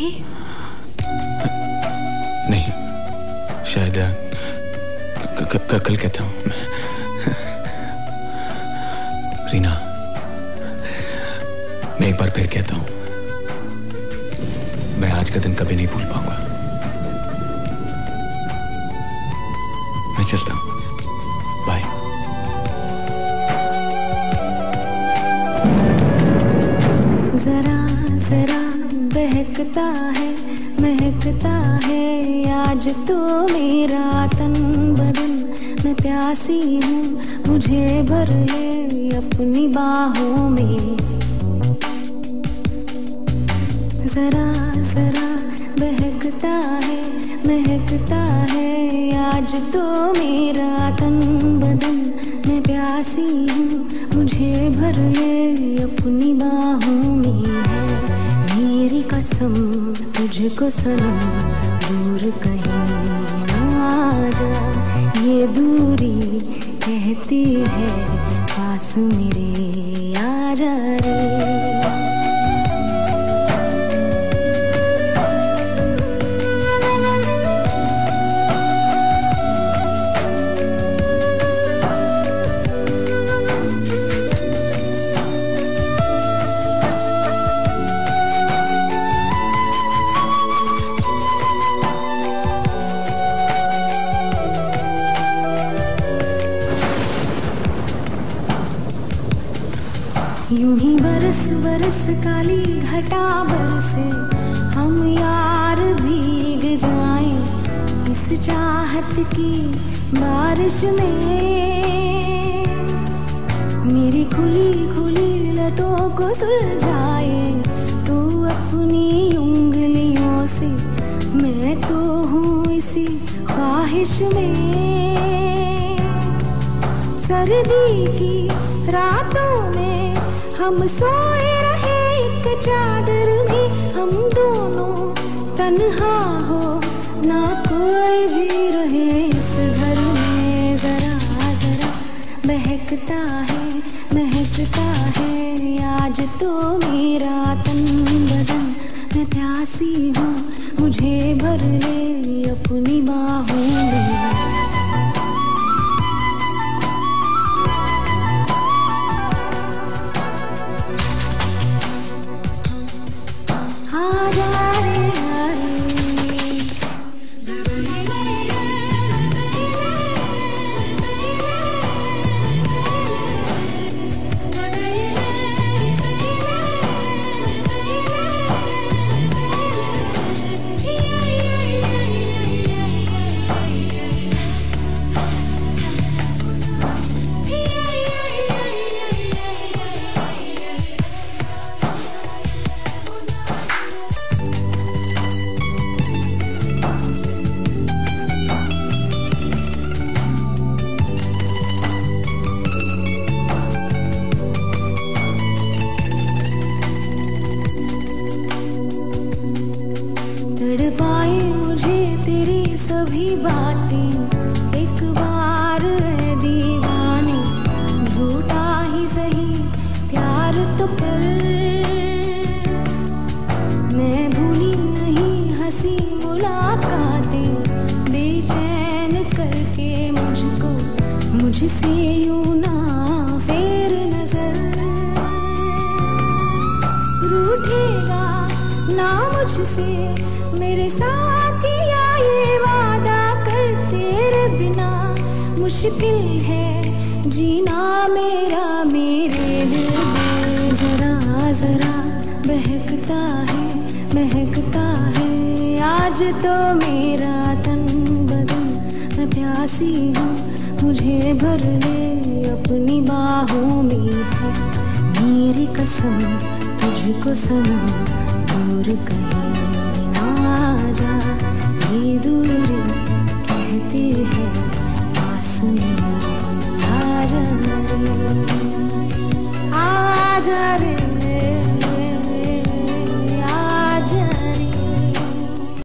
नहीं, शायद कल कहता हूँ मैं। रीना, मैं एक बार फिर कहता हूँ, मैं आज का दिन कभी नहीं भूल पाऊँगा। मैं चलता हूँ। बाय जरा जरा बहकता है, महकता है। आज तो मेरा तन बदन, मैं प्यासी हूँ, मुझे भर ले अपनी बाहों में। जरा जरा बहकता है, महकता है। आज तो मेरा तन बदन, मैं प्यासी हूँ, मुझे भर ले अपनी बाहों में। कसम, तुझको सनम, दूर कहीं ना जा। ये दूरी कहती है, पास मेरे आ जा रे। यूँ ही बरस बरस काली घटा बरसे हम यार भीग जाएँ इस चाहत की बारिश में। मेरी खुली खुली लटों को सुलझाए तो अपनी उंगलियों से, मैं तो हूँ इसी ख्वाहिश में। सर्दी की रातों में हम सोए रहे एक चादर में। हम दोनों तन्हा हो, ना कोई भी रहे इस घर में। जरा जरा महकता है महकता है। आज तो मेरा तन बदन, मैं प्यासी हूँ, मुझे भर ले अपनी बाहों में। तेरी सभी बातें एक बार दीवाने, झूठा ही सही प्यार तो कर। मैं भूली नहीं हँसी मुलाकातें, बेचैन करके मुझको, मुझसे यूँ ना फेर नज़र। रूठेगा ना मुझसे मेरे साथिया मुश्किल है जीना मेरा मेरे दिल जरा जरा बहकता है, महकता है। आज तो मेरा तन बदन, मैं प्यासी हूँ। मुझे भर ले अपनी बाहों में है। मेरी कसम, तुझको सनम, दूर कहीं ना जा। ये दूरी कहती है 그 나를